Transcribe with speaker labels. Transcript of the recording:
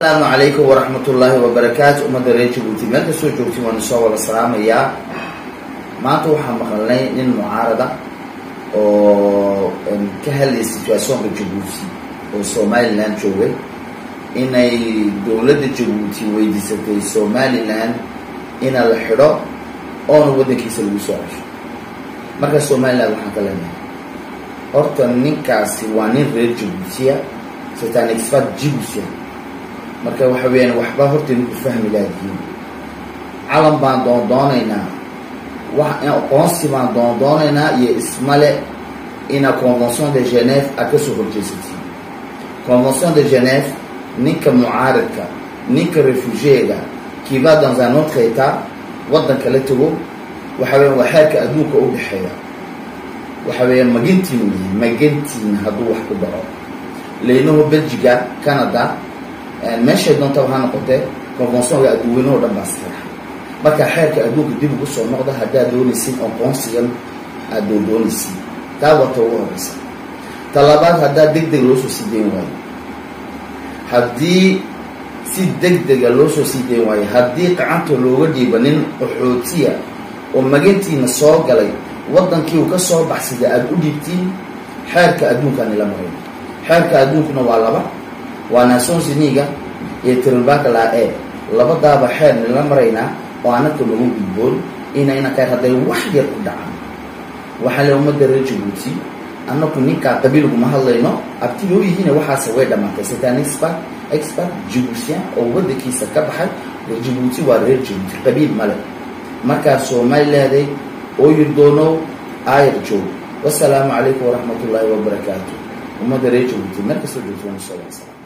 Speaker 1: asalaamu calaykum waraxmat ullaahi wabarakaatu ummadda reer jabuuti meel kastoo joogtiin waanu soo wada salaamayaa. Maanta waxaan maqalnay nin mucaarada oo ka hadlayay situationka jabuuti oo somalilan joogay. Inay dowladda jabuuti weydiisatay somalilan ina la xidho oona waddankiisa lagu soo cesho marka somalilan waxaan ka leenahay horta ninkaasi waa nin reer jabuutiya expert jibuutia marka waxa weeyaan waxba horta ninku fahmi laadiin calan baan doondoonaynaa wa aqoonsi baan doondoonaynaa iyo ismale ina convention de geneve aad ka soo horjeesatiin convention de geneve ninka mucaaridka ninka refugiega qui va dans un autre état waddan kala tago waxa weeyaan waa xeerka adduunka u dhexeeya. Waxa weeyaan magantiin weyi magantiin hadduu wax ku dhaco leynaho belgiga canada meeshay doonta waxaa noqotee conventionka adduuweynaho dhan baa saxeexa marka xeerka adduunka dib ugu soo noqda haddaad doonaysin aqoonsigan aad doondoonaysin taa wata ugu horeysa. Talabaad haddaa deg deg loo sii dayn waayo haddii si deg dega loo soo sii dayn waayo haddii gacanta looga dhiiba nin qaxootiya oo magantiina soo galay waddankii uu ka soo baxsada aada u dhiibtiin xeerka adduunkaani la maray xeerka adduunkuna waa laba waa nations uniga iyo trilbakla e labadaaba xeer nila maraynaa oo anaka nagu gudboon inayna ka hadday wax yar ku dhacaan. Waxaa ummadda reer jabuuti annaku ninkaa qabiilguma hadlayno abtiloo yihiin waxaase way dhamaatay setan expert expert jibuutian oo waddankiisa ka baxay jabuuti waa reer jabuuti qabiil male markaa somalileeday ooyir doonow aayar joog. Wasalaamu calaykum waraxmat ullaahi wabarakaatu ummadda reer jabuuti meel kastoo joogto waanu soo